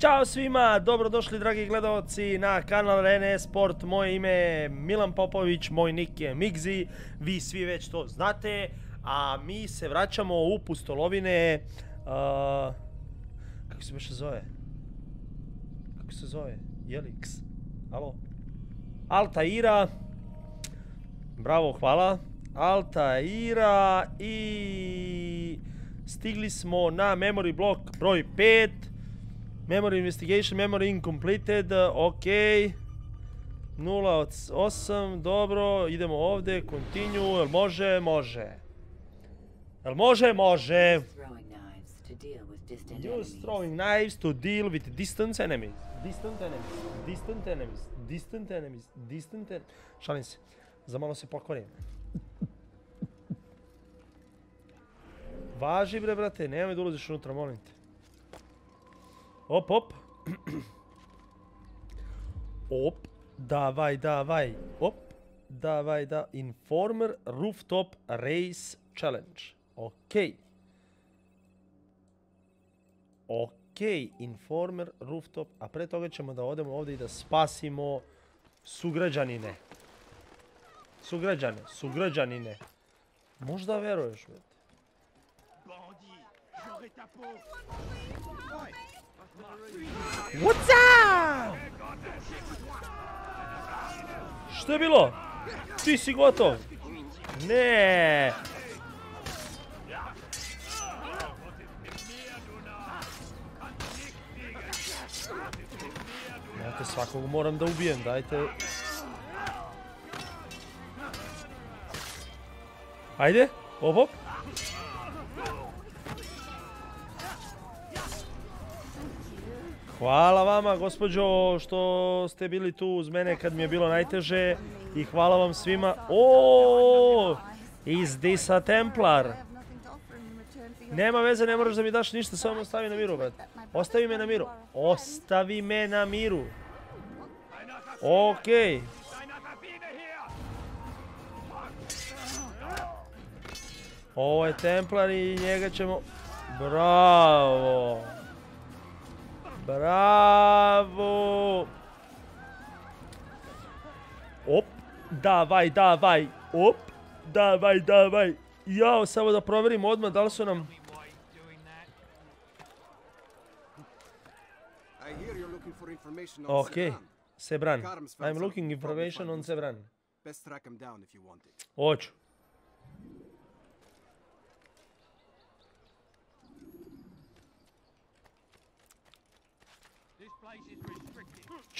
Ćao svima, dobrodošli dragi gledalci na kanal Rene Sport. Moje ime je Milan Popović, moj nick je Migzi, vi svi već to znate. A mi se vraćamo u pustolovine... a, kako se baš zove? Kako se zove? Jelix? Alo? Altaira. Bravo, hvala. Altaira i... Stigli smo na memory block broj 5. Memory investigation, memory incompleted, ok. 0 od 8, dobro, idemo ovdje, continue, jel može? Može. Jel može? Može. Distant Use throwing knives to deal with distance enemies. Distant enemies, distant enemies, distant enemies, distant enemies. Šalim se, za malo se pokvarim. Važi bre brate, nemoj da ulaziš unutra, molim te. Op, op. Op, davaj, davaj, op. Davaj, da, Informer Rooftop Race Challenge. Okej. Ok, Informer, Rooftop, a pre toga ćemo da odemo ovdje i da spasimo sugrađanine. Sugrađane, sugrađanine. Možda veruješ, brate. What's up? Što je bilo? Ti si gotov. Ne. Znate, svakog moram da ubijem, dajte. Ajde, op, op. Hvala vama, gospođo, što ste bili tu uz mene kad mi je bilo najteže. I hvala vam svima. O, is this a Templar? Nema veze, ne moraš da mi daš ništa, samo ostavi na miru, brate. Ostavi me na miru. Ostavi me na miru. Okej. Ovo je Templar i njega ćemo... Bravo. Bravo. Op. Davaj, davaj. Op. Davaj, davaj. Jao, samo da provjerim odmah da li su nam... Ok. Sebran. I'm looking information on. Sebran. Best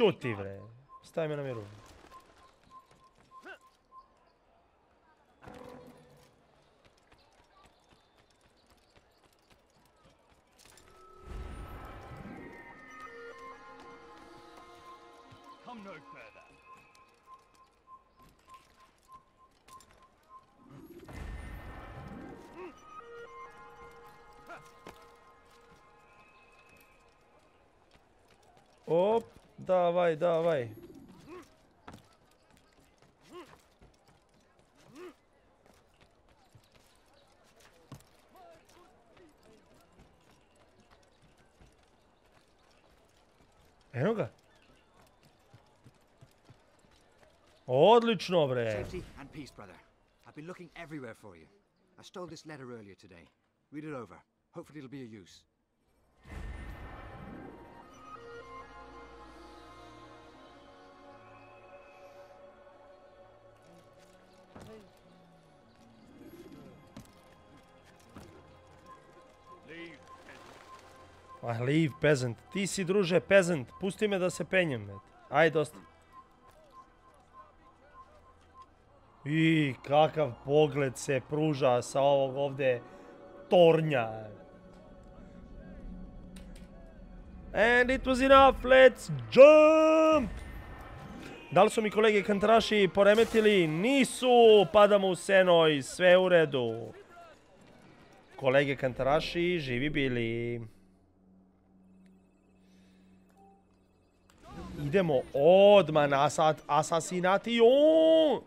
Ciunti, bre. Stai numero uno. Op. davaj, davaj. Eno. Odlično bre. Safety and peace, brother. I've been looking everywhere for you. I stole this letter earlier today. Read it over. Hopefully it'll be of use. Ah, leave peasant. Ti si druže peasant. Pusti me da se penjem. met. Ajde, dosta. I kakav pogled se pruža sa ovog ovdje tornja. And it was enough, let's jump! Da li su mi kolege kantaraši poremetili? Nisu! Padamo u seno i sve u redu. Kolege kantaraši, živi bili. Idemo odmah na asasination!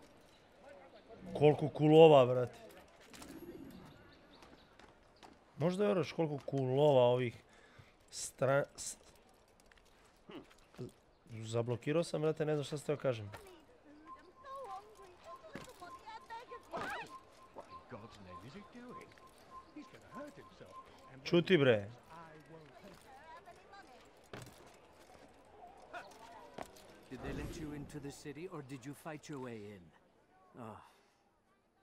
Koliko kulova, brate. Možda vjeruš koliko kulova ovih stra... s- Zablokirao sam, brate, ne znam šta ste joj kažem. What in Did they let you into the city or did you fight your way in? Ah.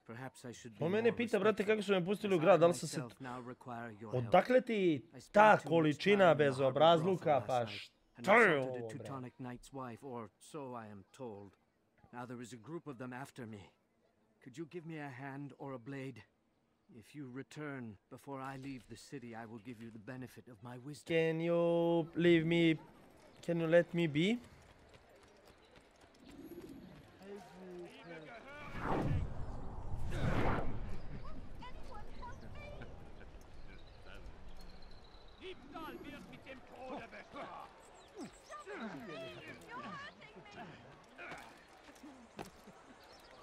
Perhaps I should be mene pita, brate, kako su me pustili u grad, da li sam se... myself now require your help. Odakle ti ta količina time in the bez harbor obrazluka, brothel pa last night, and šta je ovo, bre? Teutonic knight's wife, or so I am told. Now there is a group of them after me. Could you give me a hand or a blade? If you return before I leave the city, I will give you the benefit of my wisdom. Can you leave me... Can you let me be?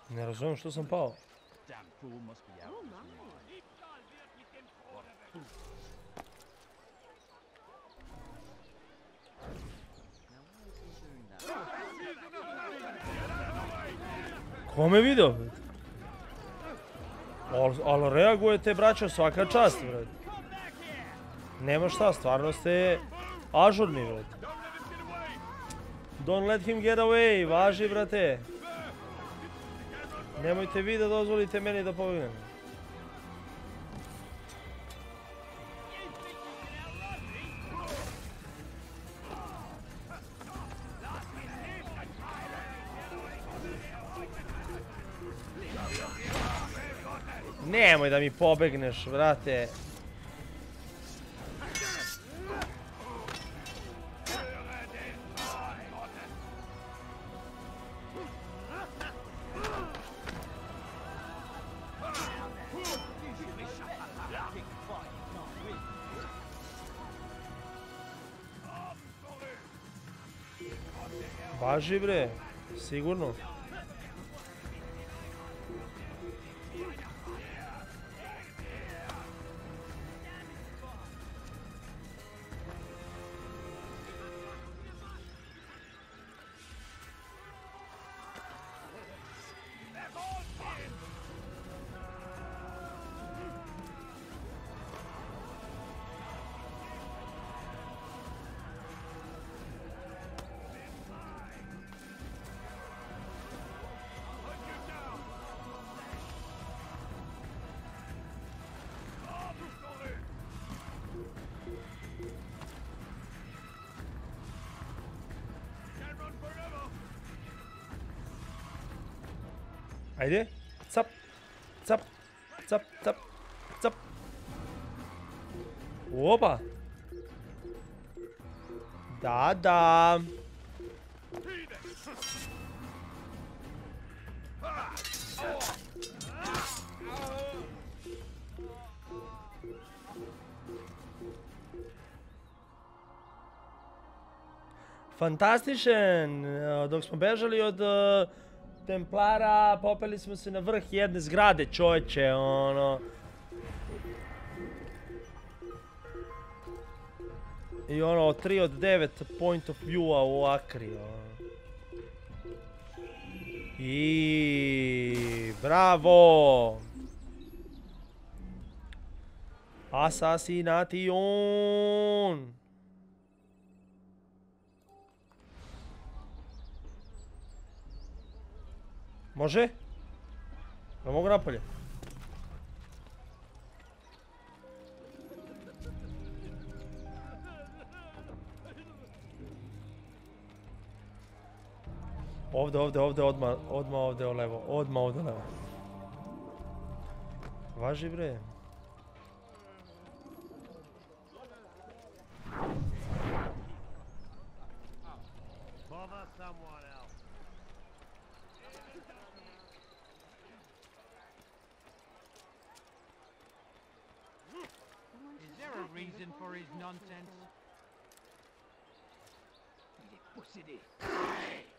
Ne razumijem što sam pao. Ko me vidio? Al, al reagujete, braćo, svaka čast, brate. Nema šta, stvarno ste ažurni, brate. Don't let him get away, važi, brate. Nemojte vi da dozvolite meni da pobegnem. Nemoj da mi pobegneš, brate. Važi bre, sigurno. Opa. Da, da. Fantastičan. E, Dok smo bežali od e, Templara, popeli smo se na vrh jedne zgrade, čovječe, ono. I ono, 3 od 9 point of view-a u Akri, ono. I bravo! Assassination! Može? Ja mogu napolje? Ovdje, ovdje, ovdje, odmah, odmah ovdje o levo, odmah ovdje levo. Važi bre. Bother someone else. Is there a reason for his nonsense? Il est possédé.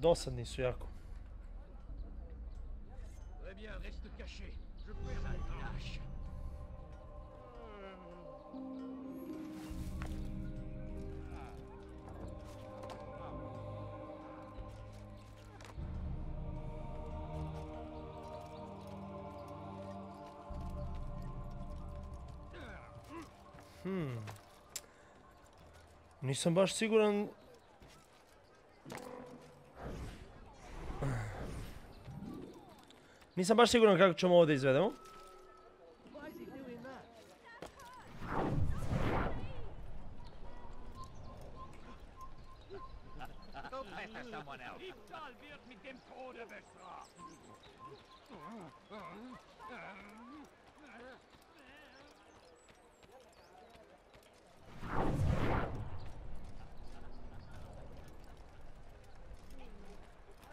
Dosadni su jako. Très bien, reste caché. Je perds un temps. Lâche. Nisam baš siguran... Nisam baš siguran kako ćemo ovo da izvedemo.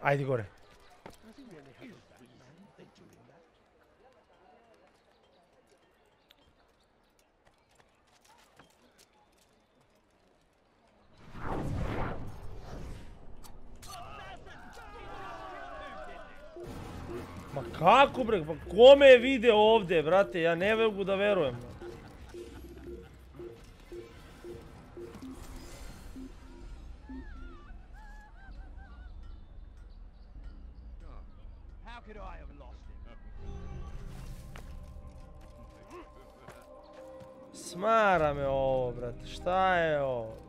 Pester kako bre, pa kome je video ovdje, brate, ja ne mogu da verujem. Smara me ovo, brate, šta je ovo?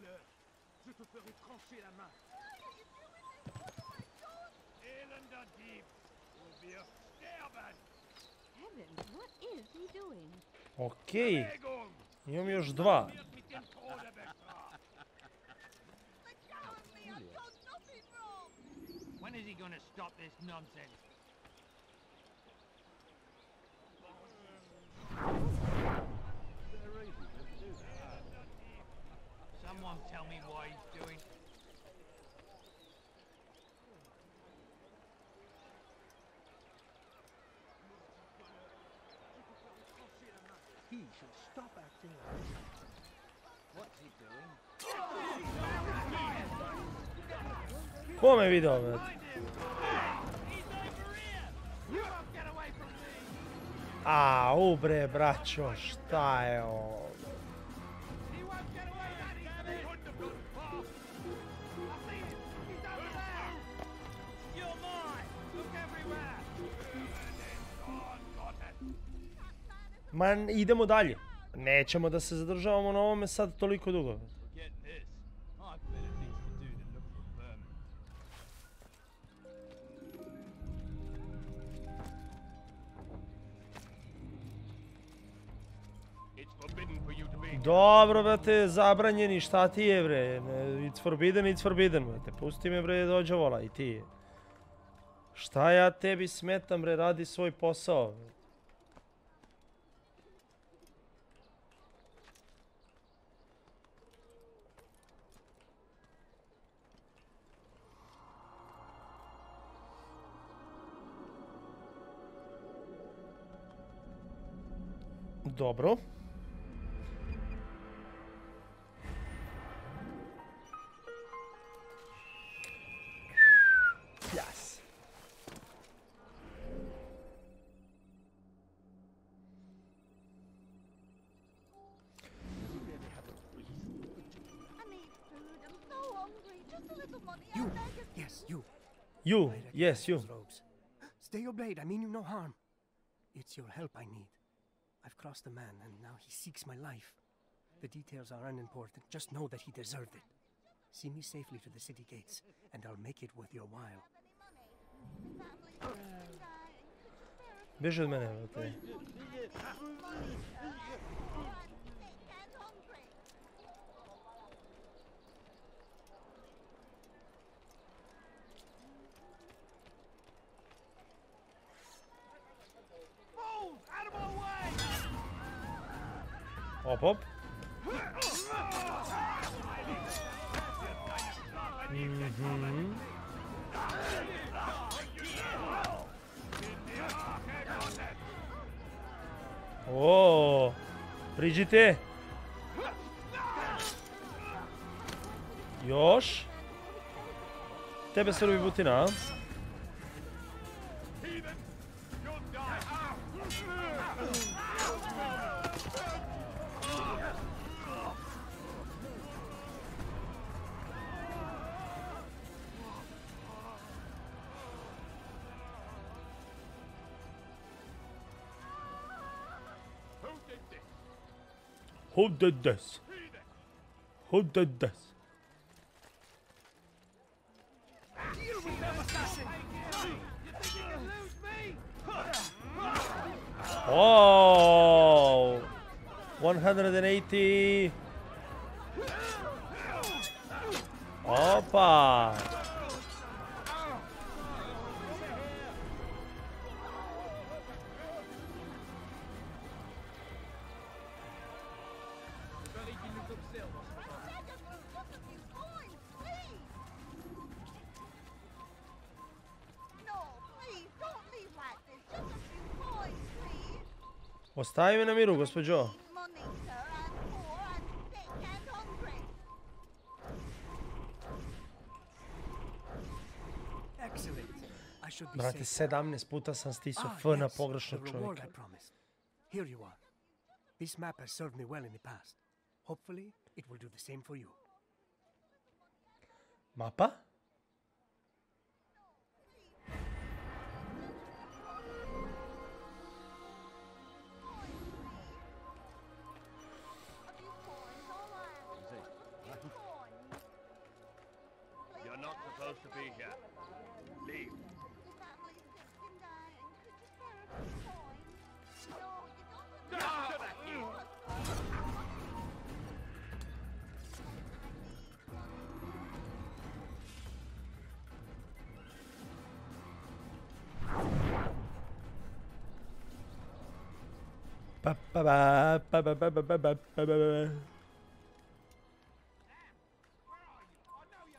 Je te ferai trancher la main. Deep will what is he doing? When is he going to stop this nonsense? Stop acting like What's he doing? Come vi dove? Ah, ubre braccio, stai. Oh. Ma idemo dalje. Nećemo da se zadržavamo na ovome sad toliko dugo. Dobro, brate, zabranjeni, šta ti je, bre? It's forbidden, it's forbidden, brate. Pusti me, bre, dođe vola i ti. Šta ja tebi smetam, bre, radi svoj posao. Dobro. Yes. You. Yes, you. You. Yes, you. Stay your blade. I mean you no harm. It's your help I need. I've crossed a man, and now he seeks my life. The details are unimportant. Just know that he deserved it. See me safely to the city gates, and I'll make it worth your while. Bježi od mene, brate. Fools! Hop, hop. Uhum. Oh, Brigitte. Još. Tebe se robim butina. Who did this? Who did this? Oh, 180. Opa. Ostavi me na miru, gospođo. Brate, safe. 17 puta sam stisao Ah, F na the reward čovjeka. Here you are. This map has served me well in the past. Hopefully, it will do the same for you. Mapa?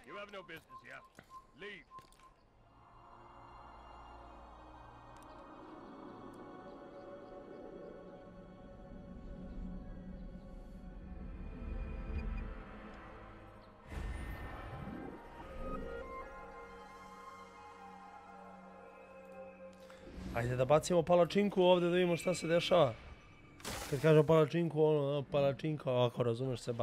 You have no business here. Leave. Ajde da bacimo palačinku ovdje da vidimo šta se dešava. Cred că așa palacin cu, acolo, și se.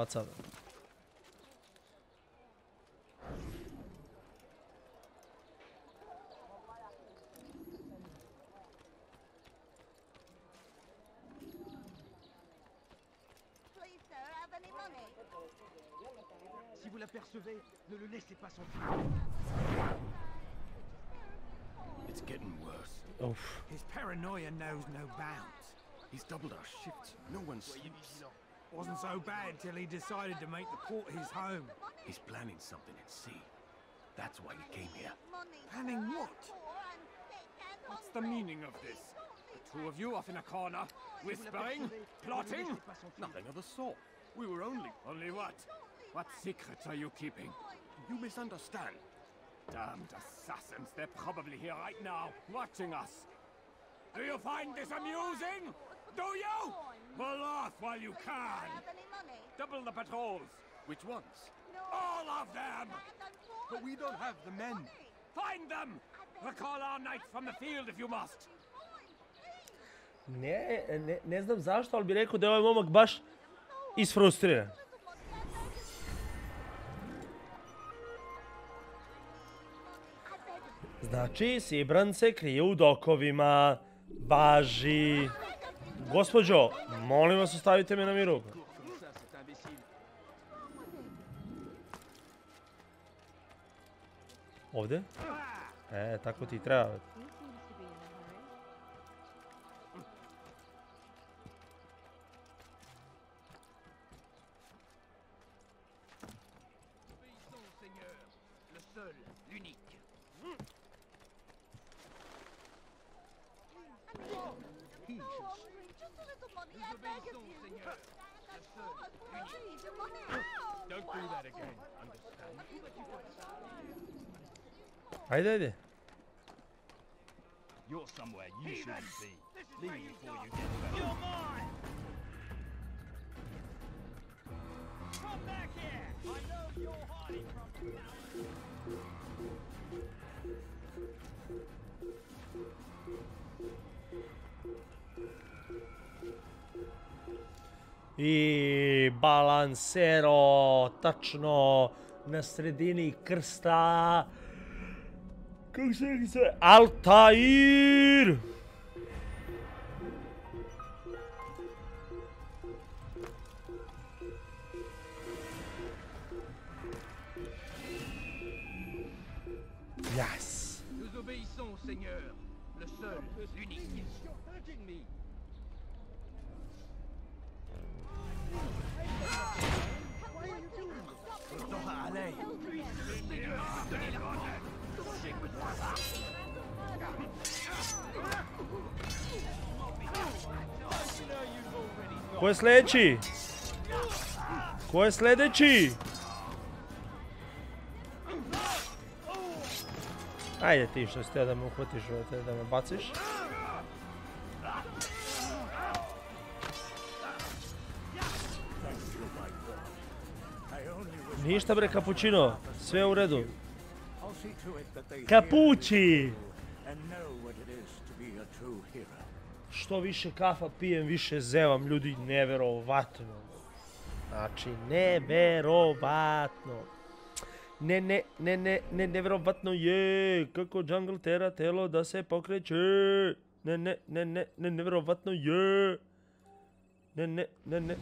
Si vous l'apercevez, ne le laissez pas. It's getting worse. Oof. His paranoia knows no bounds. He's doubled our shifts. No one sleeps. Wasn't so bad till he decided to make the port his home. He's planning something at sea. That's why he came here. Planning what? poor, I'm sick and What's the meaning of this? The two of you off in a corner, whispering, plotting? laissez pas s'enfuir. Nothing of the sort. We were only. Only what? What secrets are you keeping? You misunderstand. Damned assassins, they're probably here right now, watching us. Do you find this amusing? Do you? Pull off while you can. Have any money? Double the patrols. Which ones? No. All of them. But we don't have the men. Find them. Recall our knights from the field if you must. Ne, ne, ne znam zašto, ali bi rekao da je ovaj momak baš isfrustriran. Znači, Sibran se krije u dokovima. Važi. Gospođo, molim vas ostavite me na miru. Ovdje? E, tako ti treba. Ajde, ajde. You're somewhere you shouldn't be. This is Leave where you before die. you get better. You're mine! Come back here! I know you're hiding I balansero, tačno na sredini krsta. Kako se zove? Altair! Yes! Nous obéissons, Seigneur. Le seul, l'unique. Ko je sljedeći? Ko je sljedeći? Ajde ti što htio da me uhvatiš, da me baciš. Ništa bre, kapućino, sve u redu. Kapući! Što više kafa pijem, više zevam, ljudi, neverovatno. Znači, neverovatno. Ne, ne, ne, ne, ne, neverovatno je, kako jungle tera telo da se pokreće. Ne, ne, ne, ne, ne, neverovatno je. Ne, ne, ne, ne.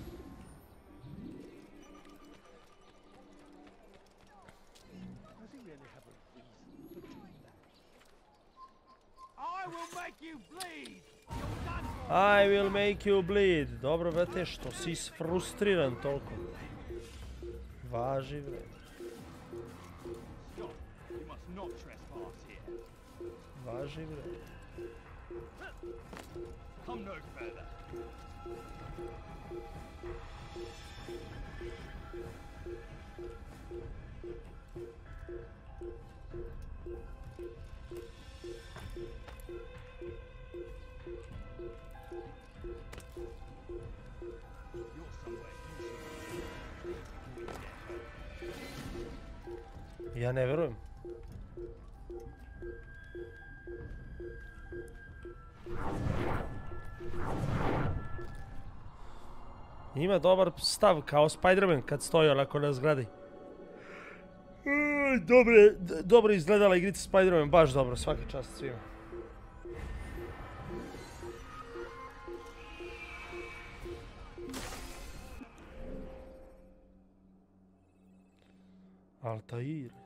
I will make you bleed. Dobro, brate, što si frustriran toliko? Važi, bre. Važi, bre. Come no further. Ja ne verujem. Ima dobar stav kao Spider-Man kad stoji onako na zgradi. Ej, Dobre, dobro izgledala igrica Spider-Man, baš dobro, svaka čast svima. Altair.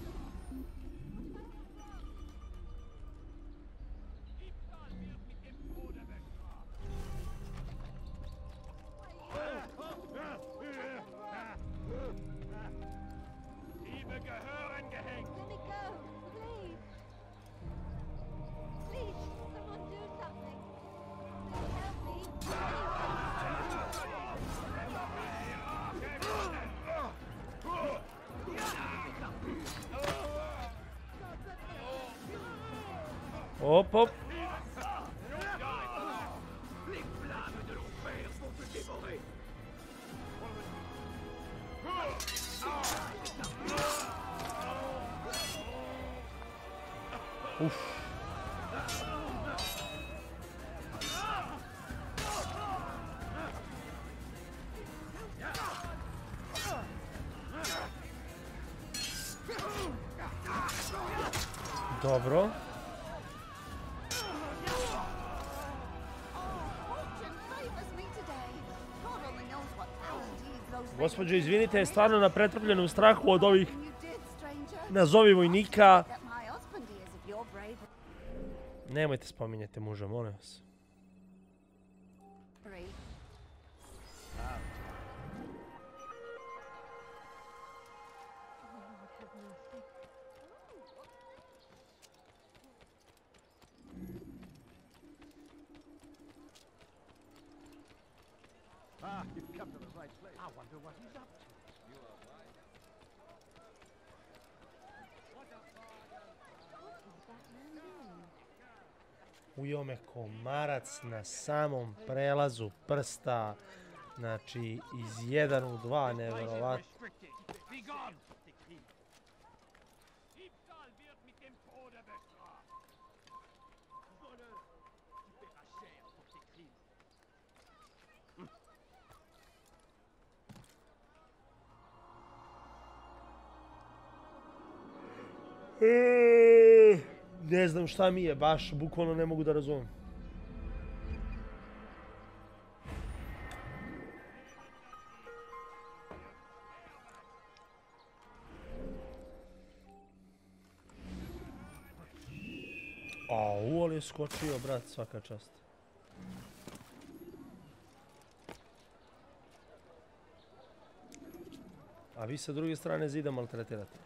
those Gospođo, izvinite, stvarno na pretrpljenom strahu od ovih nazovi vojnika. Nemojte spominjati muža, molim vas. Me komarac na samom prelazu prsta. Znači, iz 1 u 2, nevjerovatno. E, Ne znam šta mi je, baš bukvalno ne mogu da razumem. Skočio, brat, svaka čast. A vi sa druge strane zida maltretirate.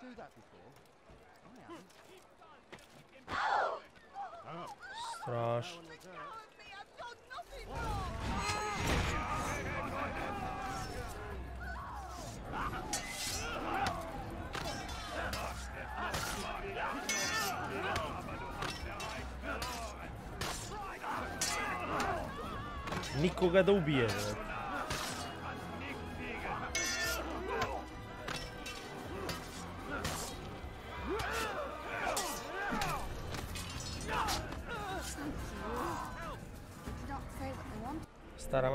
do that before? oh. Strasz. Nikoga da ubije.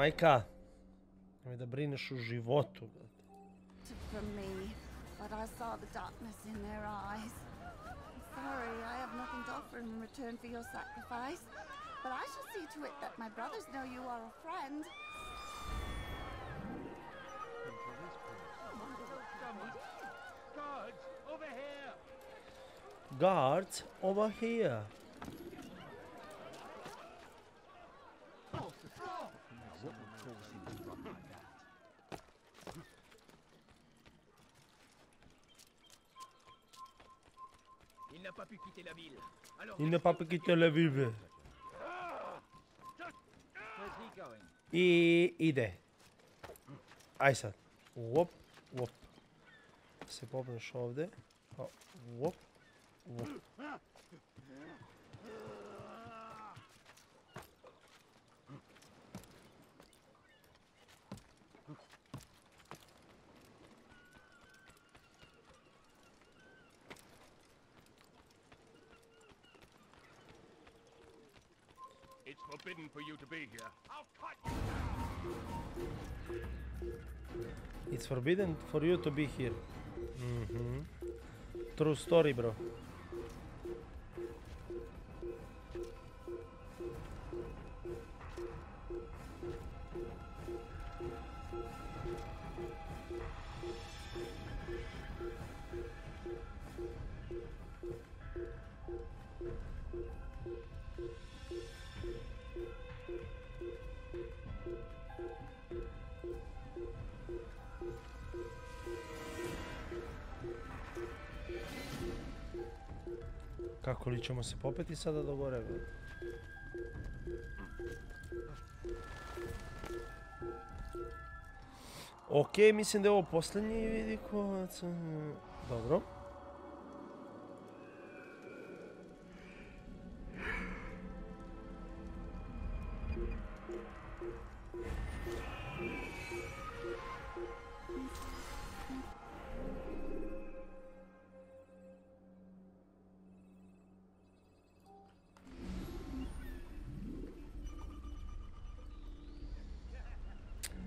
Majka, nemoj da brineš o životu. brat. me, but I saw the darkness in their eyes. I'm sorry, I have nothing to offer in return for your sacrifice, but I shall see to it that my brothers know you are a friend. Guards, over here Guards over here. Pu quitter la ville. Il ne pas pu quitter la ville. Ide. Aj sad. Wop, wop. Se popneš ovdje. Pa, wop, wop. For you to be here. I'll cut you It's forbidden for you to be here. Mhm. True story, bro. ќе се попети сада догоре, бе. Океј, мислам дека ово последни видико... Добро.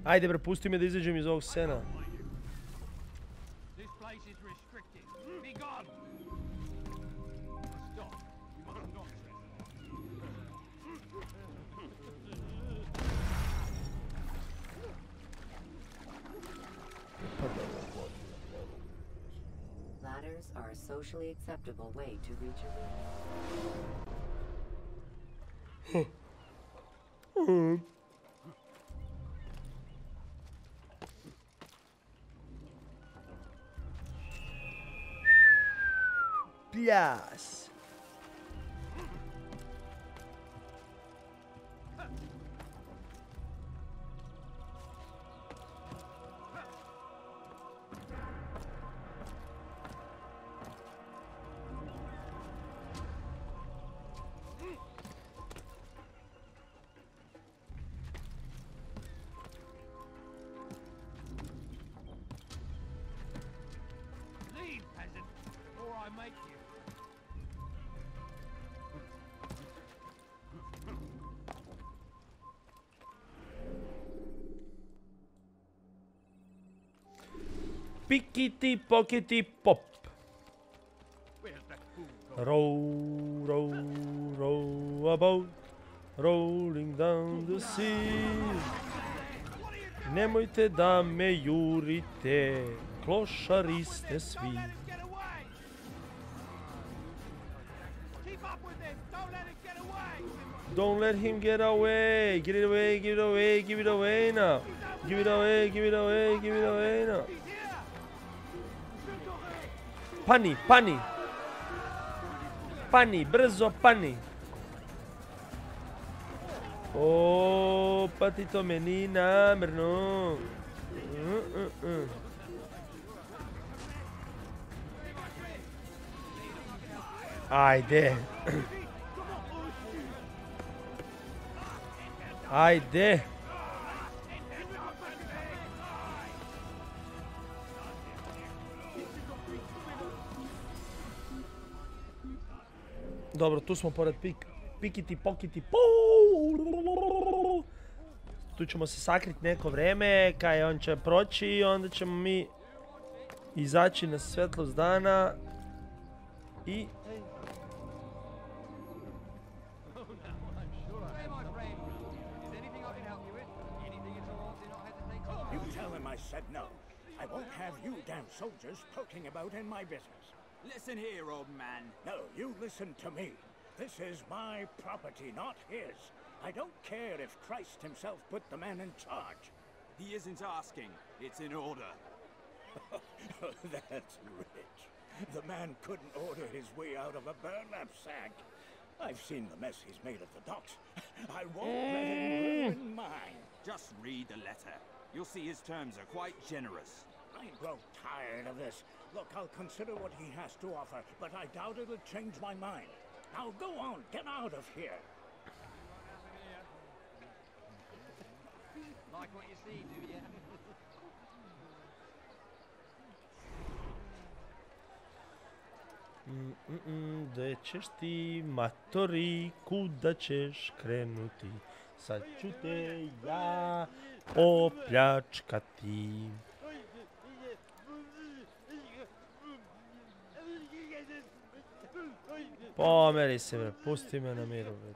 Ajde bre, pusti me da izađem iz ovog sena. Ladders are a socially acceptable way to reach a room. Hmm. Hmm. Yes. Pikiti pokiti pop. Row, row, row a boat, rolling down the sea. Nemojte da me jurite, klošari ste svi. Don't let him get away. Get it away, give it away, give it away now. Give it away, give it away, give it away now. Pani, pani. Pani, brzo pani. O, pa ti to meni mm, mm. Ajde. Ajde. Dobro, tu smo pored pik, pikiti, pokiti, po. Tu ćemo se sakriti neko vreme, kaj on će proći i onda ćemo mi izaći na svetlost dana i... I said no. I won't have you damn soldiers poking about in my business. Listen here, old man. No, you listen to me. This is my property, not his. I don't care if Christ himself put the man in charge. He isn't asking. It's in order. That's rich. The man couldn't order his way out of a burlap sack. I've seen the mess he's made of the docks. I won't let him mm. ruin mine. Just read the letter. You'll see his terms are quite generous. I grow tired of this. Look, I'll consider what he has to offer, but I doubt it'll change my mind. Now go on, get out of here. Like what you see, do you? Mm, mm, mm, Gde ćeš ti, matori, kuda ćeš krenuti? Sad ću te ja Pomeri se bre, pusti me na miru bre.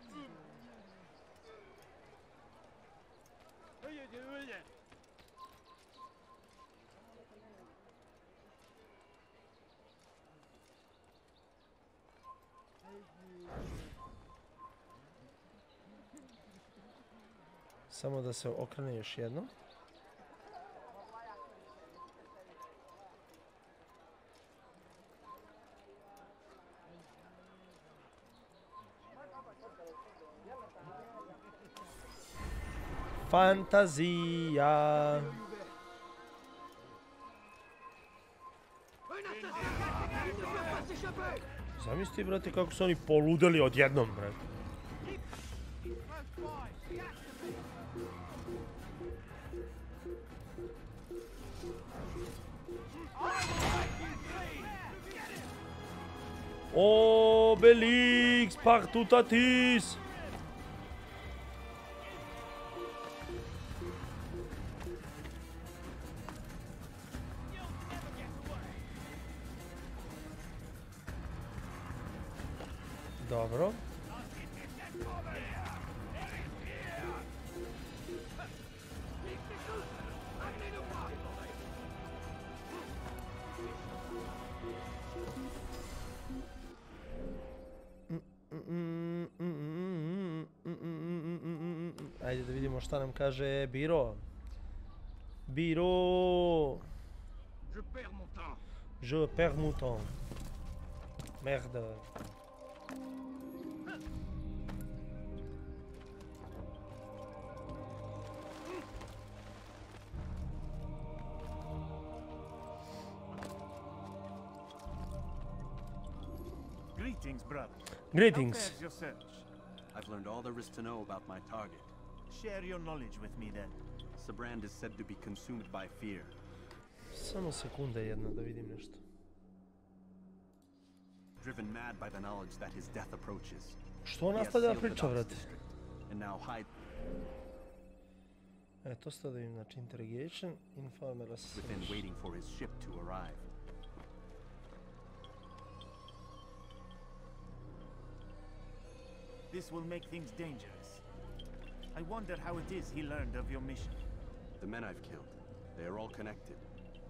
Samo da se okrene još jednom. Fantazija. Zamisli, brate, kako su oni poludeli odjednom, brate. Obelix, partutatis. Dobro. Ajde da vidimo šta nam kaže Biro. Biro! Je perds mon temps. Je perds mon temps. Merde. Greetings, brother. Greetings. Your search? I've learned all there is to know about my target. Share your knowledge with me then. Sabrand is said to be consumed by fear. Samo sekunda jedna da vidim nešto. Driven mad by the knowledge that his death approaches. Što He has nastavlja priča, Docks brate? And now hide E, to ste da vidim, znači interrogation, informer within waiting for his ship to arrive. This will make things dangerous. I wonder how it is he learned of your mission. The men I've killed, they are all connected.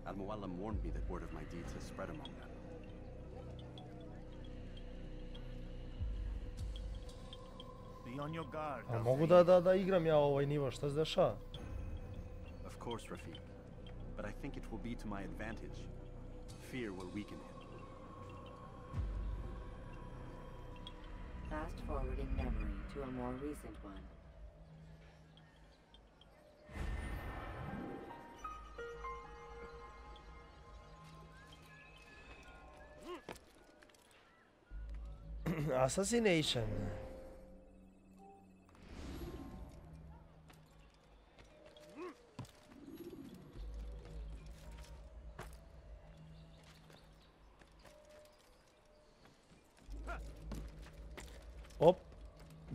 Al Muallam warned me that word of my deeds has spread among them. A mogu da, da, da igram ja ovaj nivo, šta se dešava? Of course, Rafiq. But I think it will be to my advantage. Fear will weaken him. Fast forwarding memory to a more recent one. Assassination.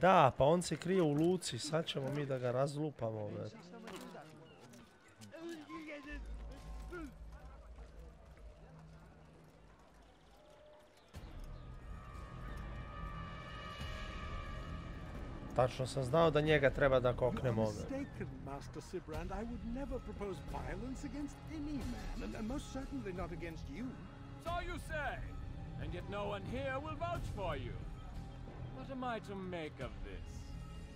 Da, pa on se krije u luci, sad ćemo mi da ga razlupamo. Tačno sam znao da njega treba da koknemo. brate. mistaken, Master Sibrand. I would never propose violence against any man, and, and most certainly not against you. So you say, and yet no one here will vouch for you. What am I to make of this?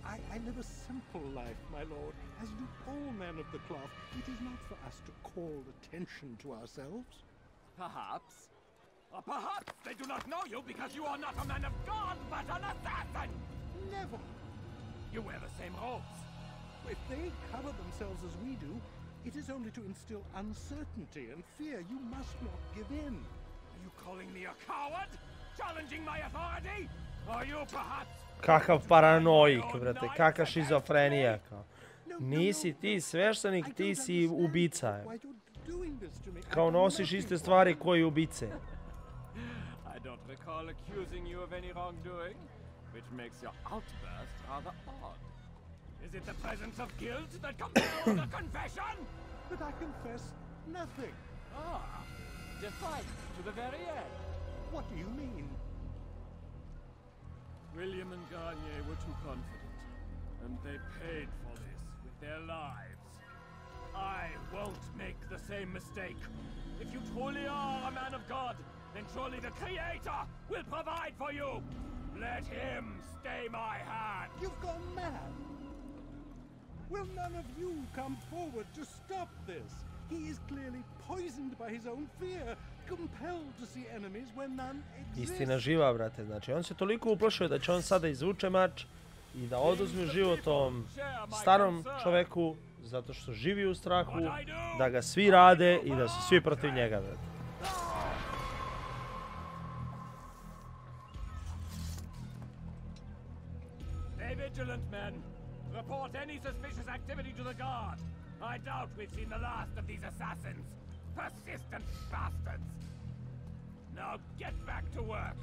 I, I live a simple life, my lord, as do all men of the cloth. It is not for us to call attention to ourselves. Perhaps. Or perhaps they do not know you because you are not a man of God, but an assassin! Never. You wear the same robes. If they cover themselves as we do, it is only to instill uncertainty and fear. You must not give in. Are you calling me a coward? Challenging my authority? Are you perhaps Kakav paranoik, brate, kakva šizofrenija. Kao. Nisi ti sveštenik, ti si ubica. Kao nosiš iste stvari koji ubice. I don't recall accusing you of any wrongdoing, which makes your outburst rather odd. Is it the presence of guilt that compels a confession? But I confess nothing. Ah, defiant to the very end. What do you mean? William and Garnier were too confident, and they paid for this with their lives. I won't make the same mistake. If you truly are a man of God, then surely the Creator will provide for you. Let him stay my hand. You've gone mad. Will none of you come forward to stop this? He is clearly poisoned by his own fear, compelled to see enemies where none exist. Istina živa, brate. Znači, on se toliko uplašio da će on sada izvuče mač i da oduzme život ovom starom čoveku zato što živi u strahu, da ga svi rade i da su svi protiv njega, brate. Stay vigilant, men. Report any suspicious activity to the guard. I doubt we've seen the last of these assassins. Persistent bastards. Now get back to work.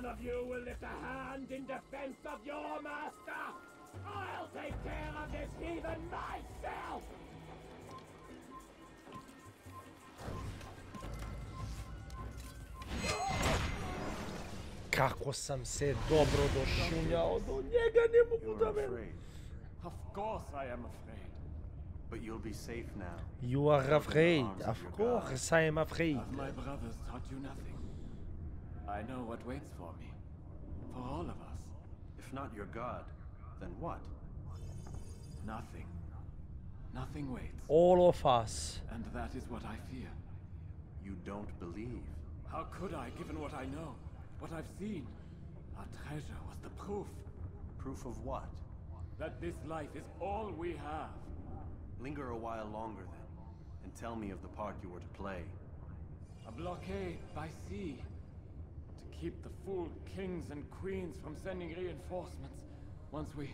None of you will lift a hand in defense of your master! I'll take care of this heathen myself! Kako sam se dobro došunjao do njega, ne mogu da You're me... afraid, Of course I am afraid. but you'll be safe now. You are afraid. Of course I am afraid. Have my brothers taught you nothing? I know what waits for me. For all of us. If not your god, then what? Nothing. Nothing waits. All of us. And that is what I fear. You don't believe. How could I, given what I know? What I've seen? Our treasure was the proof. Proof of what? That this life is all we have. Linger a while longer then, and tell me of the part you were to play. A blockade by sea. To keep the fool kings and queens from sending reinforcements. Once we...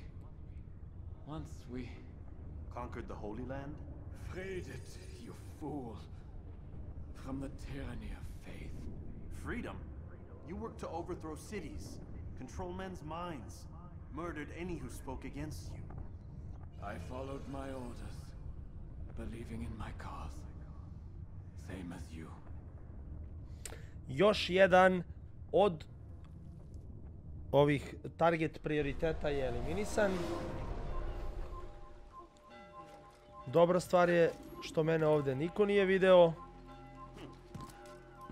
Once we... Conquered the Holy Land? Freed it, you fool. From the tyranny of faith. Freedom? You worked to overthrow cities, control men's minds, murdered any who spoke against you. I followed my orders, believing in my cause. Same as you. Još jedan od ovih target prioriteta je eliminisan. Dobra stvar je što mene ovdje niko nije video.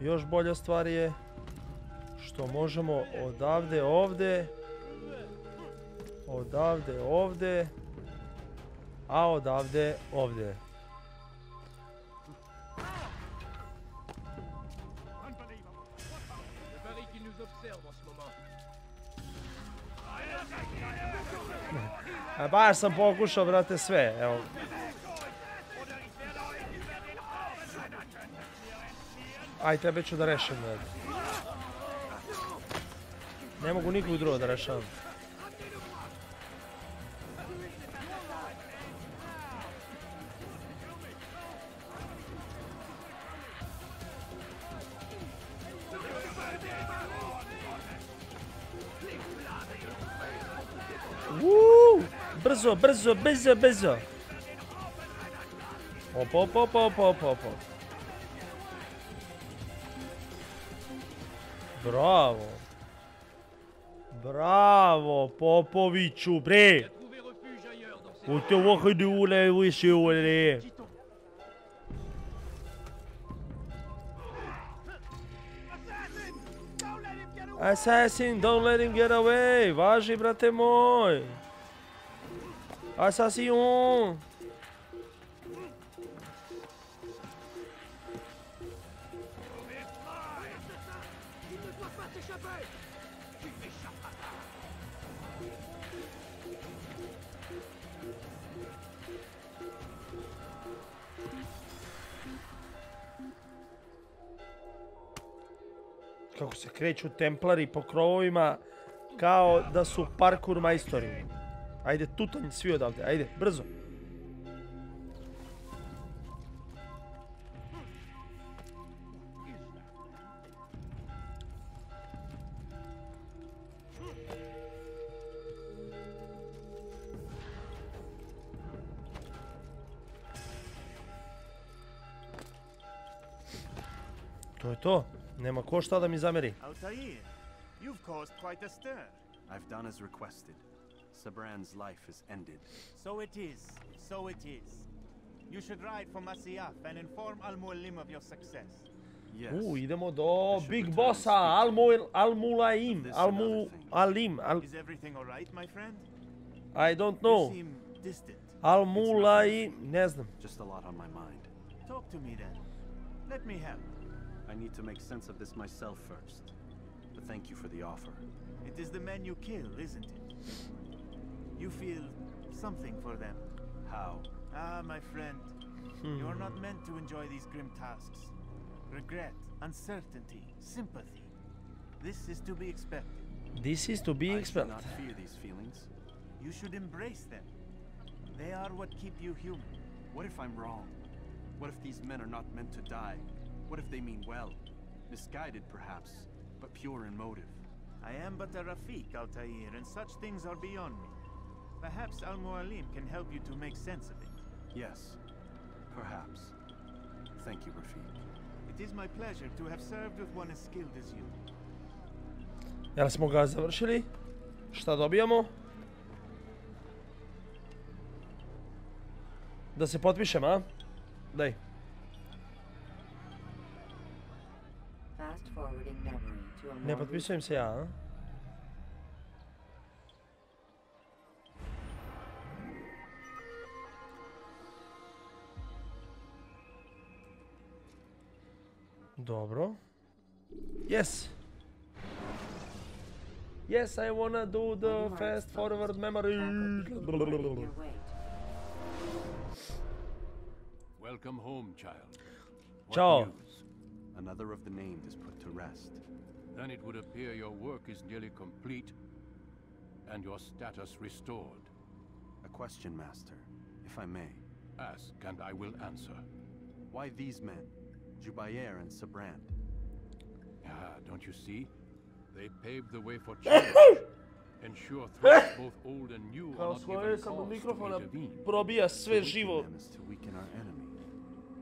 Još bolja stvar je što možemo odavde ovdje, odavde ovdje, a odavde ovdje. Baš sam pokušao, brate, sve, evo. Aj, tebe ću da rešim. Ne mogu nikog drugog da rešavam. Brzo, brzo, brzo, brzo. Op, op, op, op, op, op. Bravo. Bravo, Popoviću, bre. U te vahidi ule više. Assassin, don't let him get away. Važi, brate moj. Assassin Kako se kreću templari po krovovima kao da su parkour majstori. Ајде, тутањ сви одавде, ајде, брзо. Тоа е тоа. Нема кој шта да ми замери. Altair, you've caused quite a stir. I've done as requested. Sabran's life is ended. So it is. So it is. You should ride for Masyaf and inform Al Mualim of your success. Yes. U, idemo do Big Bossa, Al-Mulaim, Al-Mulaim, Al-Alim, Al... Is everything all right, my friend? I don't You know. seem distant. Al-Mulaim, ne znam. Just a lot on my mind. Talk to me then. Let me help. I need to make sense of this myself first. But thank you for the offer. It is the men you kill, isn't it? You feel something for them. How? Ah, my friend. You are not meant to enjoy these grim tasks. Regret, uncertainty, sympathy. This is to be expected. This is to be expected. I should expected. not fear these feelings. You should embrace them. They are what keep you human. What if I'm wrong? What if these men are not meant to die? What if they mean well? Misguided, perhaps, but pure in motive. I am but a Rafiq, Altair, and such things are beyond me. Perhaps Al Mualim can help you to make sense of it. Yes, perhaps. Thank you, Rafiq. It is my pleasure to have served with one as skilled as you. Jel smo ga završili? Šta dobijamo? Da se potpišem, a? Daj. Fast forwarding memory to a Ne potpisujem se ja, a? Dobro. Yes. Yes, I wanna do the fast forward memory. Welcome home, child. What Ciao. news? Another of the named is put to rest. Then it would appear your work is nearly complete and your status restored. A question, Master, if I may. Ask and I will answer. Why these men? Jubayer and Sabrand. Ah, don't you see? They paved the way for change. Ensure threats both old and new Kao are not skoro given sam do cause to mikrofona intervene. probija sve To weaken živo.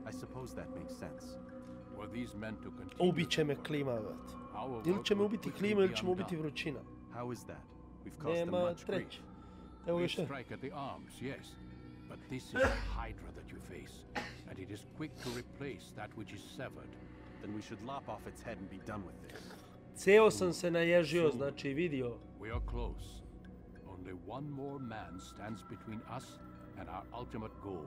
I suppose that makes sense. Were these men to continue Ubit će me klima, vrat. Ili će me ubiti klima ili će me ubiti vrućina. How is that? We've caused them Nema much grief. treće. Evo je. strike at the arms, yes. But this is a hydra that you face, and it is quick to replace that which is severed. Then we should lop off its head and be done with this. Ceo sam se naježio, znači vidio. We are close. Only one more man stands between us and our ultimate goal.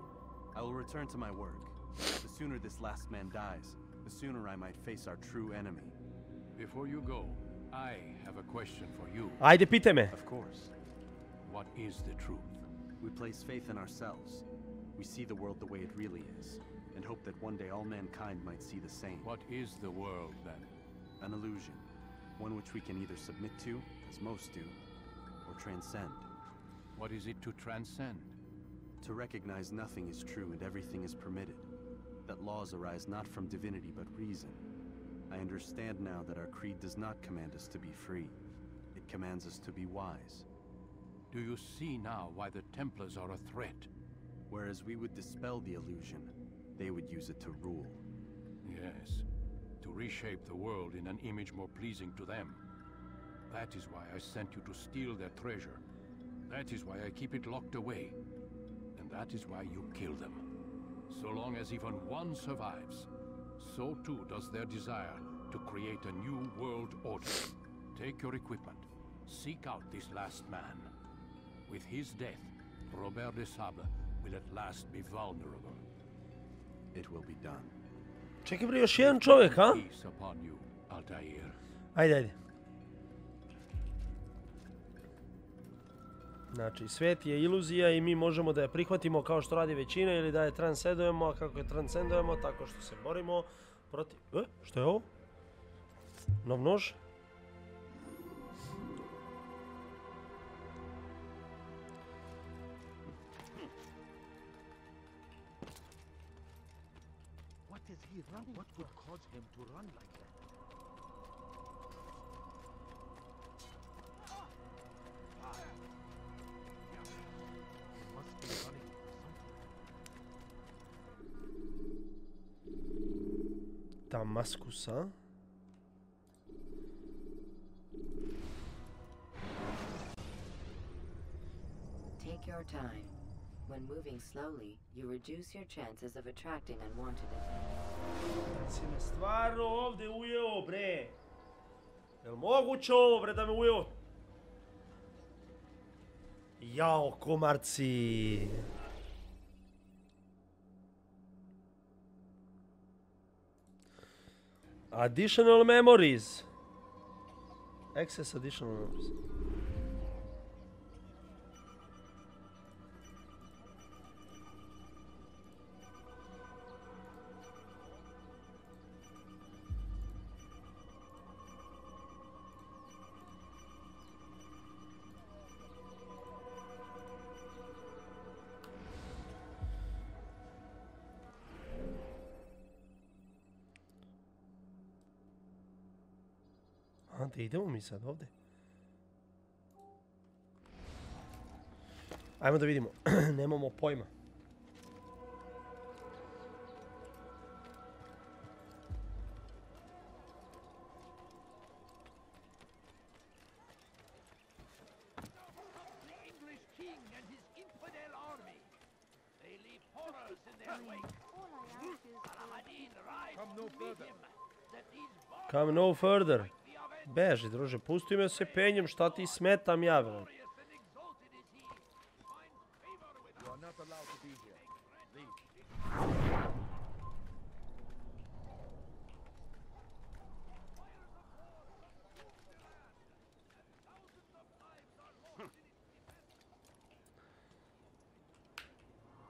I will return to my work. The sooner this last man dies, the sooner I might face our true enemy. Before you go, I have a question for you. Ajde, pitaj me. Of course. What is the truth? We place faith in ourselves. We see the world the way it really is, and hope that one day all mankind might see the same. What is the world then? An illusion. One which we can either submit to, as most do, or transcend. What is it to transcend? To recognize nothing is true and everything is permitted. That laws arise not from divinity but reason. I understand now that our creed does not command us to be free. It commands us to be wise. Do you see now why the Templars are a threat? Whereas we would dispel the illusion, they would use it to rule. Yes, to reshape the world in an image more pleasing to them. That is why I sent you to steal their treasure. That is why I keep it locked away. And that is why you kill them. So long as even one survives, so too does their desire to create a new world order. Take your equipment. Seek out this last man. With his death, Robert de Sable will at last be vulnerable. It will be done. Čekaj bre, još jedan čovjek, a? Peace upon you, Altair. Ajde, ajde. Znači, svet je iluzija i mi možemo da je prihvatimo kao što radi većina ili da je transcendujemo, a kako je transcendujemo, tako što se borimo protiv... E, što je ovo? Nov nož? What is he running? What could cause him to run like that? He must be running for something. Damaskus, a? Take your time. When moving slowly, you reduce your chances of attracting unwanted attention. Si me bre, da me? Jao, komarci. Additional memories. Access additional memories. Değil değil mi Misal ovde? Ajmo da vidimo. Nemamo pojma. Come no further. Beži, druže, pusti me se penjem, šta ti smetam ja. Leave.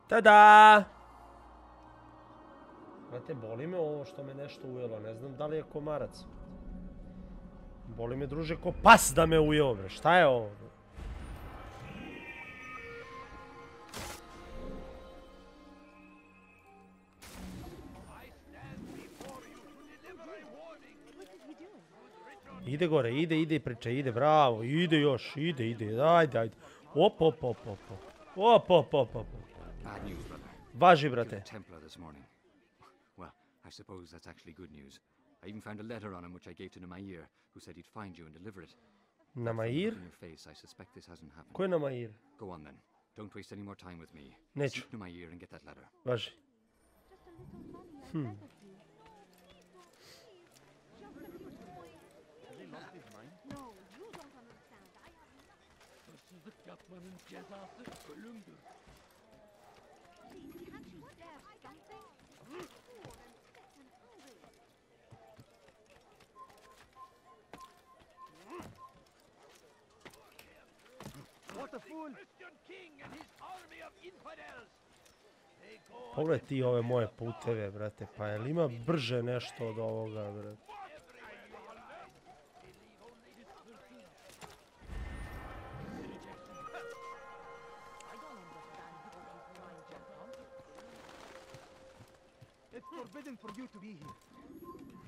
Tada! Brate, boli me ovo što me nešto ujelo, ne znam da li je komarac. Boli me druže ko pas da me ujeo, bre. Šta je ovo? Ide gore, ide, ide priče, ide, bravo, ide još, ide, ide, ajde, ajde. Op, op, op, op, op. Op, op, op, op. Važi, brate. I suppose that's actually good news. I even found a letter on him which I gave to Namair, who said he'd find you and deliver it. But Namair? in your face, I suspect this hasn't happened. Ko je Namair? Go on then. Don't waste any more time with me. Neću. Seek Namair and get that letter. Važi. Hmm. Hırsızlık yapmanın cezası ölümdür. What a fool! Pogledaj ti ove moje puteve, brate, pa jel ima brže nešto od ovoga, brate?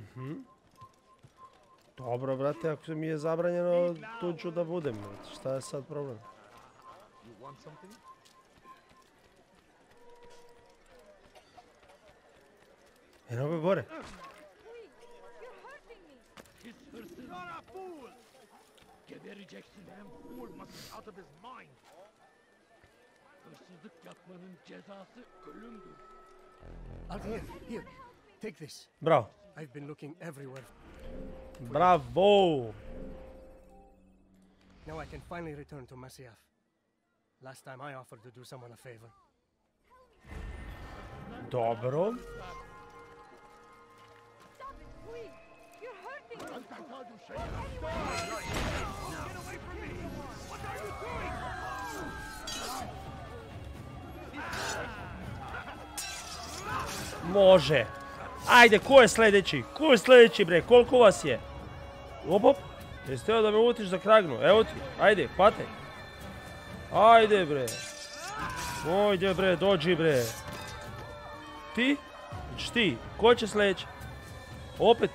Mhm. Dobro, brate, ako mi je zabranjeno, tu ću da budem, brate. Šta je sad problem? You want something? Eno ga gore. His hırsız. You're a fool! Gebereceksin. Damn fool must be out of his mind. Hırsızlık yapmanın cezası ölümdür. Altair, here. Take this. Bravo. I've been looking everywhere. Bravo! Now I can finally return to Masyaf. Last time I offered to do someone a favor. Dobro. Može. Ajde, ko je sljedeći? Ko je sljedeći, bre? Koliko vas je? Op, op. Jesi teo da me uvutiš za kragnu? Evo ti, ajde, hvataj. Ajde bre. Ojde bre, dođi bre. Ti? Hoćeš ti? Ko će sledeći? Opet.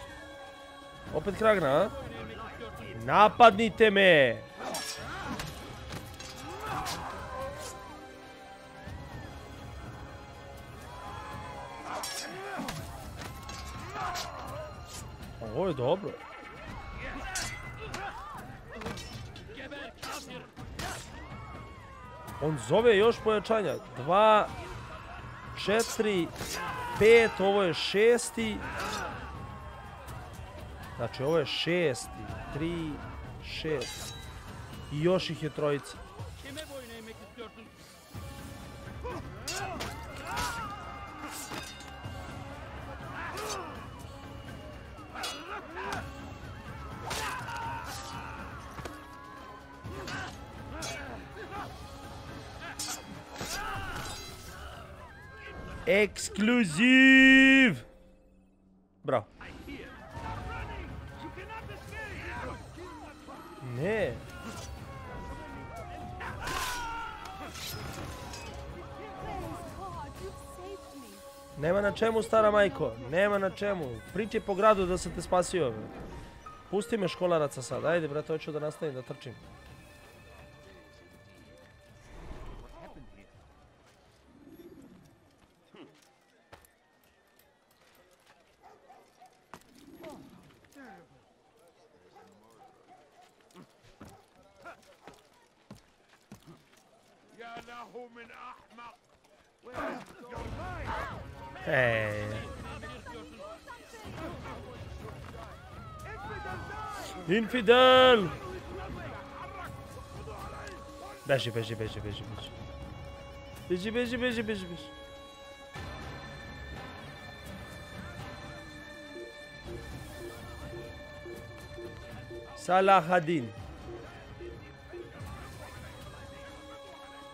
Opet kragna, a? Napadnite me! Ovo je dobro. On zove još pojačanja. Dva, četiri, pet, ovo je šesti. Znači ovo je šesti, tri, šest. I još ih je trojica. Ексклюзив! Браво. Не. Нема на чему, стара мајко. Нема на чему. Прити по граду да се те спасио. Пусти ме школараца сад. Ајде, брат, оќе да настави да трчим. É. İnfidel. Beji beji beji beji beji. Beji beji beji beji beji. Salahadin.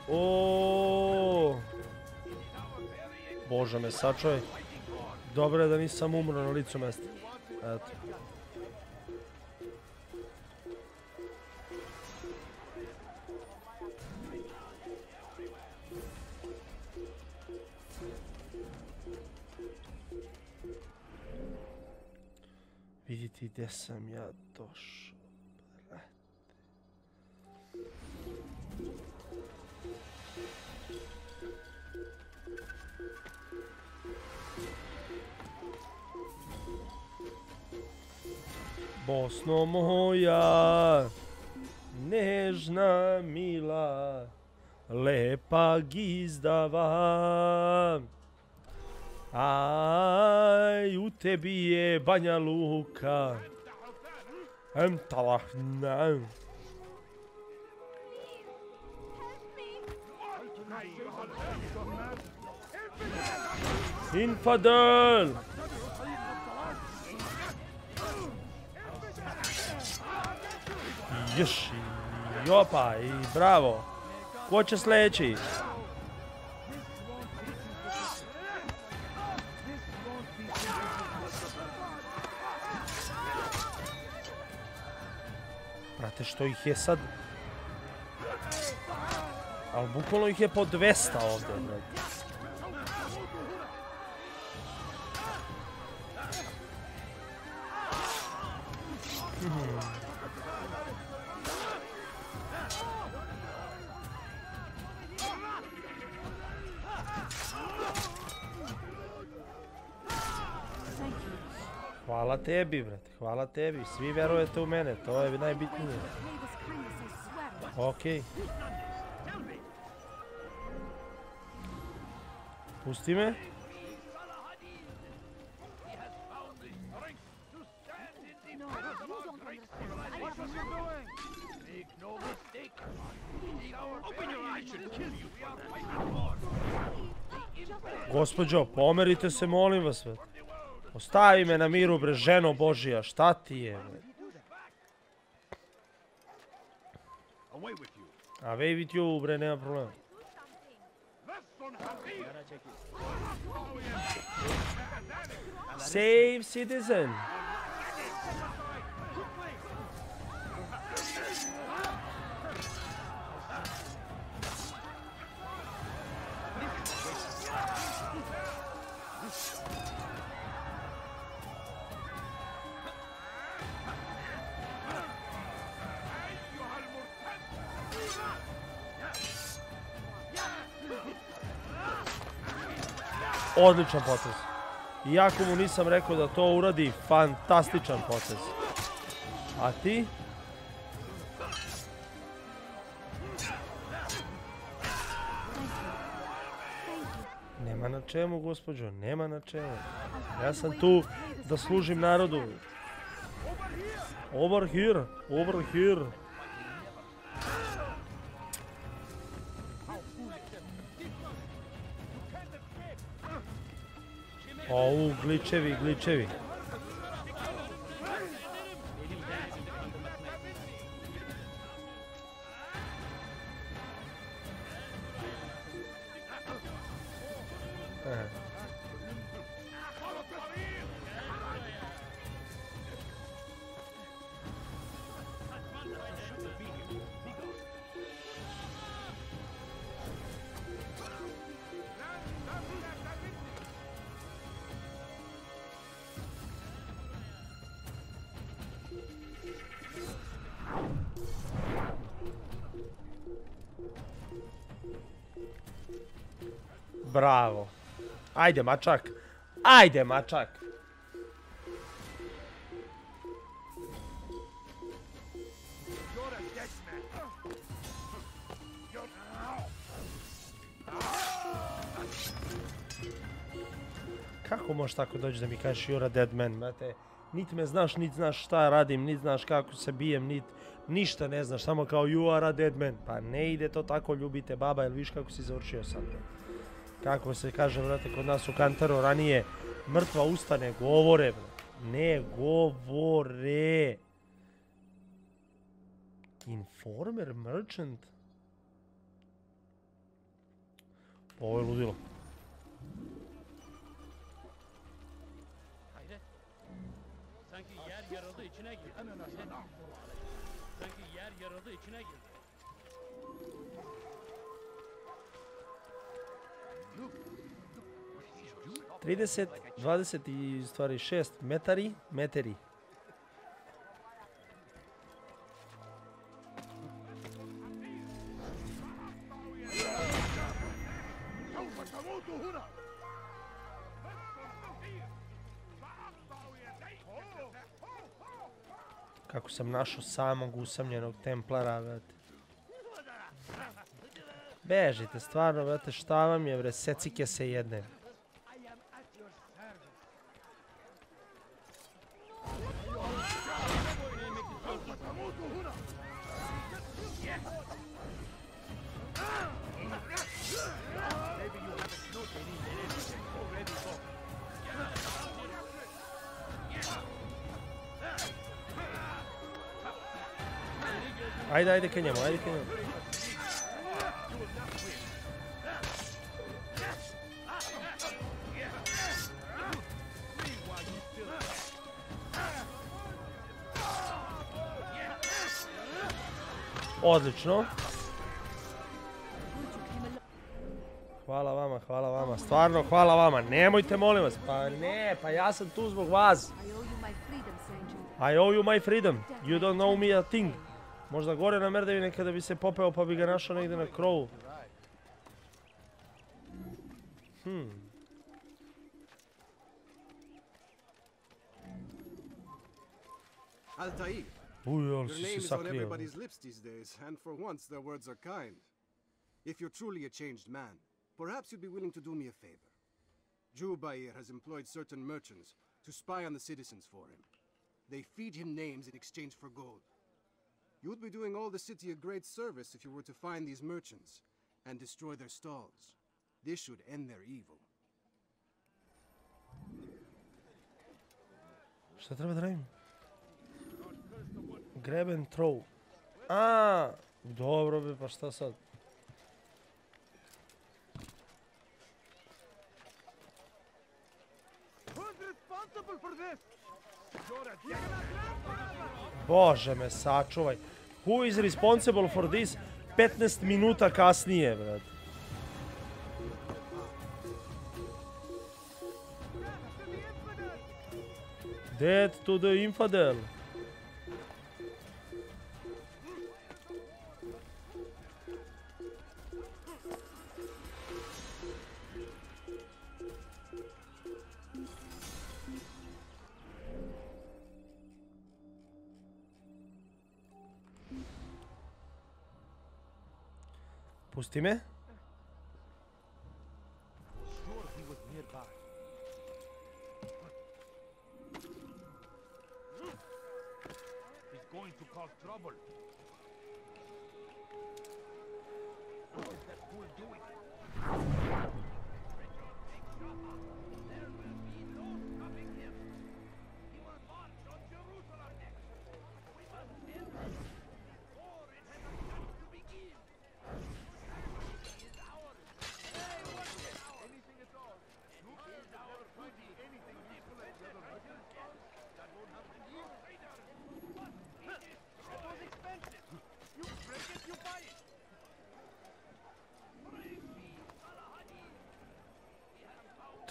O oh. Bože me sačuvaj. Dobro je da nisam umro na licu mesta. Eto. Bosno moja, nežna, mila, lepa gizdava. Aj, u tebi je Banja Luka. Infidel! Još i i bravo. Ko će sledeći? Brate, što ih je sad... Ali bukvalno ih je po 200 ovdje, brate. Tebi, brate, hvala tebi. Svi verujete u mene, to je najbitnije. Okej. Pusti me. Gospođo, pomerite se, molim vas, brate. Остави ме на миру, бре, жено Божија, шта ти е, А вей ви you, бре, нема проблем. Save citizen. Odličan potez. Iako mu nisam rekao da to uradi, fantastičan potez. A ti? Nema na čemu, gospođo, nema na čemu. Ja sam tu da služim narodu. Over here, over here. Au, gličevi, gličevi. Ajde, mačak. Ajde, mačak. Kako možeš tako doći da mi kažeš you're a dead man, brate? Niti me znaš, niti znaš šta radim, niti znaš kako se bijem, niti ništa ne znaš, samo kao you are a dead man. Pa ne ide to tako, ljubite baba, jel viš kako si završio sad? kako se kaže, brate, kod nas u Kantaru ranije, mrtva ustane, govore, brate. Ne govore. Informer Merchant? Pa ovo je ludilo. Hayret. Sanki yer yaradı içine gir. Sanki yer yaradı içine gir. 30, 20 i stvari 6 metari, meteri. Kako sam našao samog usamljenog templara, vete. Bežite, stvarno, brate, šta vam je, bre, secike se jedne. Ajde, ajde, kenjamo, ajde, kenjamo. Odlično. Hvala vama, hvala vama. Stvarno, hvala vama. Nemojte, molim vas. Pa ne, pa ja sam tu zbog vas. I owe you my freedom, you don't know me a thing. Možda gore na merdevine kada bi se popeo pa bi ga našao negdje na krovu. Your name is on everybody's lips these days, and for once their words are kind. If you're truly a changed man, perhaps you'd be willing to do me a favor. Jubair has employed certain merchants to spy on the citizens for him. They feed him names in exchange for gold. You would be doing all the city a great service if you were to find these merchants and destroy their stalls. This should end their evil. Da radim? Grab and throw. A, dobro bi, pa šta sad? Bože me sačuvaj. Who is responsible for this? 15 minuta kasnije, brad. Dead to the infidel. 对吗？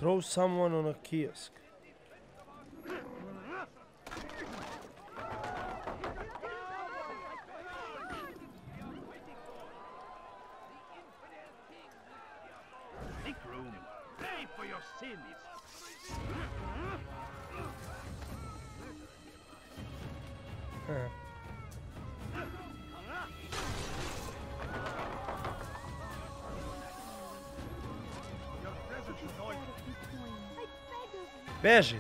Throw someone on a kiosk. Beži.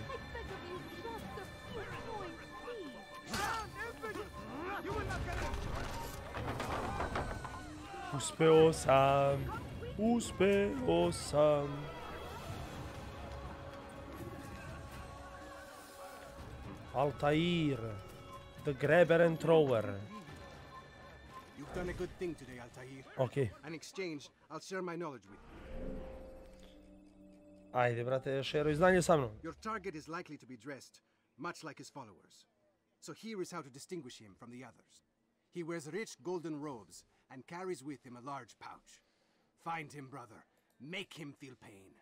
You will not get it. Uspeo sam. Uspeo sam. Altair. The grabber and thrower. You've done a good thing today, Altair. Okay. In exchange, I'll share my knowledge with you. Ajde, brate, znanje sa mnom. Your target is likely to be dressed much like his followers. So here is how to distinguish him from the others. He wears rich golden robes and carries with him a large pouch. Find him, brother. Make him feel pain.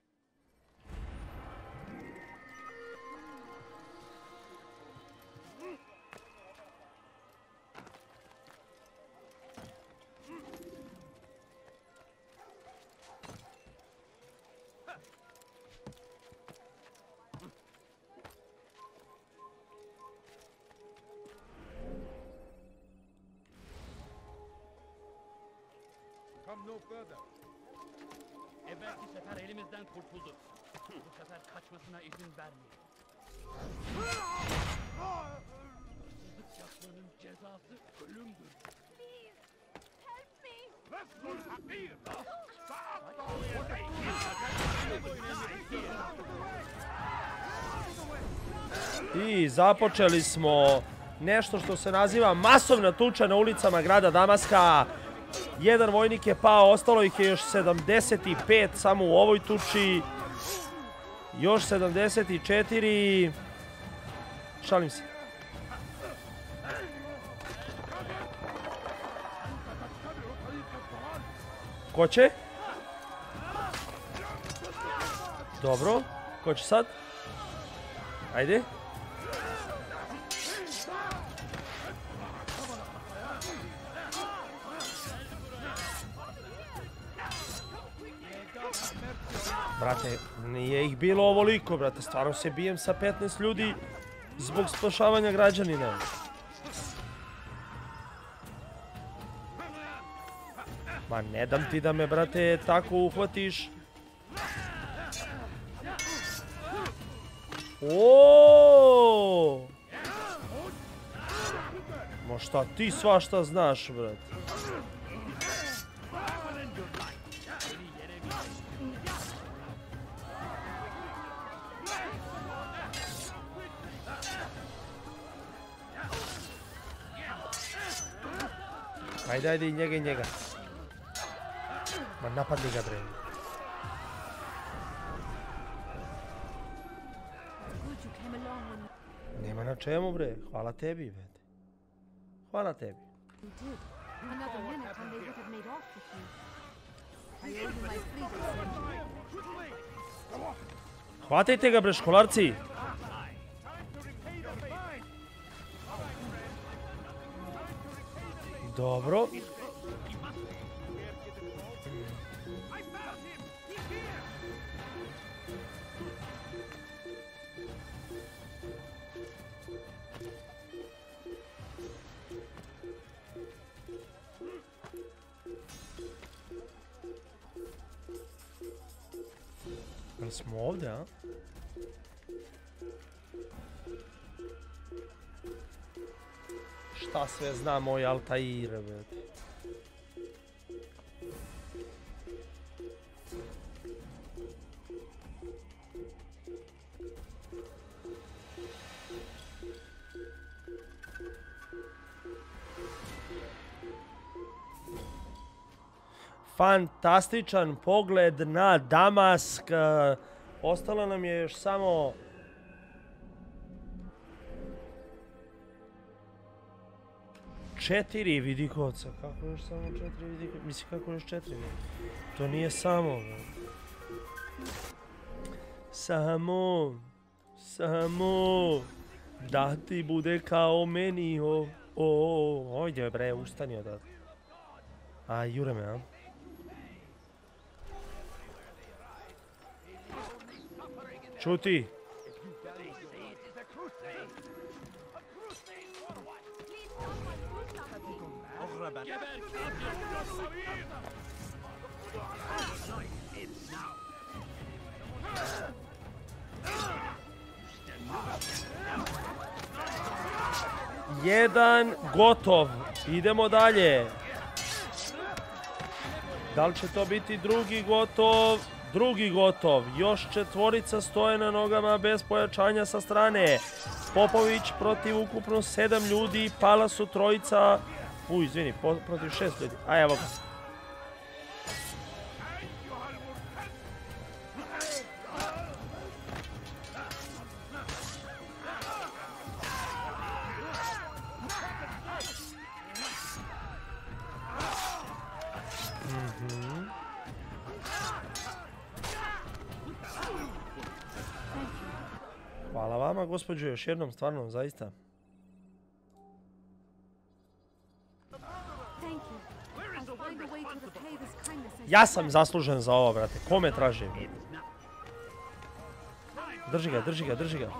Kaçmasına izin vermeyelim. Hırsızlık yapmanın cezası ölümdür. Let's go here. I započeli smo nešto što se naziva masovna tuča na ulicama grada Damaska. Jedan vojnik je pao, ostalo ih je još 75 samo u ovoj tuči. Još 74. Šalim se. Ko će? Dobro. Ko će sad? Ajde. Brate, nije ih bilo ovoliko, brate. Stvarno se bijem sa 15 ljudi zbog spašavanja građanina. Ma ne dam ti da me, brate, tako uhvatiš. O! Ma šta ti svašta znaš, brate? Ajde, ajde, i njega i njega. Ma napadni ga, bre. Nema na čemu, bre. Hvala tebi, brate. Hvala tebi. you did. Another minute Dobro. Nasıl? Šta sve zna moj Altair, brate. Fantastičan pogled na Damask. Ostalo nam je još samo... Četiri vidikovca. Kako još samo četiri vidikovca? Mislim, kako još četiri? To nije samo. Samo, samo, da ti bude kao meni, o, o, ojde bre, ustani odad. A, jure me, a? Čuti, jedan gotov. Idemo dalje. Da li će to biti drugi gotov? Drugi gotov. Još četvorica stoje na nogama bez pojačanja sa strane. Popović protiv ukupno sedam ljudi. Pala su trojica. U, izvini, protiv šest ljudi. A evo ga. Mhm. Hvala vama, gospođo, još jednom, stvarno, zaista. Thank you. I'll find a way to repay this kindness as Ja sam zaslužen za ovo, brate. Kome tražim? Drži ga, drži ga, drži ga.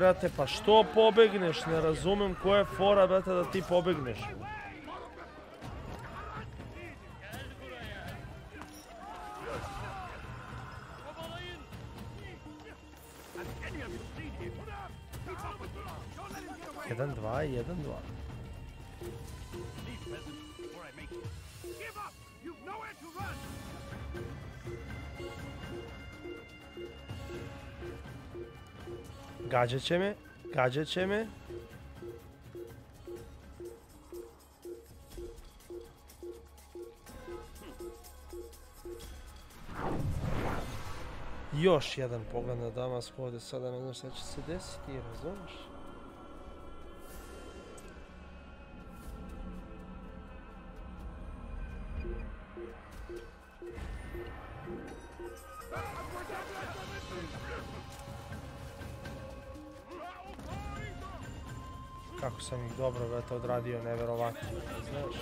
Brate, pa što pobegneš? Ne razumem koja je fora, brate, da ti pobegneš. Jedan, dva, jedan, dva. Gađat će me, gađat će me. Još jedan pogled na Damask ovdje, sada ne znam šta će se desiti, razumiješ? Sam ih dobro, brate, odradio, neverovatno. Znaš?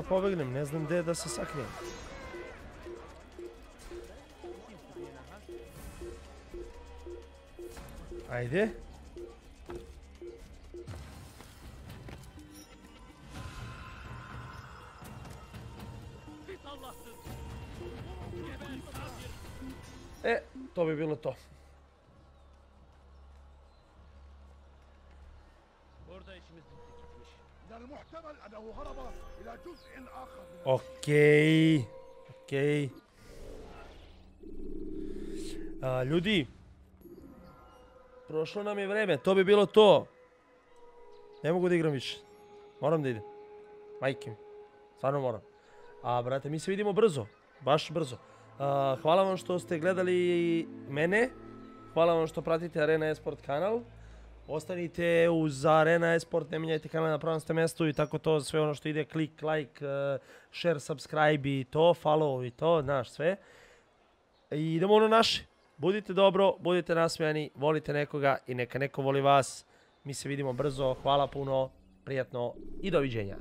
da pobegnem, ne znam gdje da se sakrijem. Ajde. E, to bi bilo to. Okej. Okay. A, Ljudi. Prošlo nam je vreme. To bi bilo to. Ne mogu da igram više. Moram da idem. Majke mi. Stvarno moram. A brate, mi se vidimo brzo. Baš brzo. A, hvala vam što ste gledali mene. Hvala vam što pratite Arena Esport kanal. Ostanite uz Arena Esport, ne mijenjajte kanal na pravom ste mjestu i tako to, sve ono što ide, klik, like, eh, share, subscribe i to, follow i to, znaš sve. I idemo ono naše. Budite dobro, budite nasmijani, volite nekoga i neka neko voli vas. Mi se vidimo brzo, hvala puno, prijatno i doviđenja.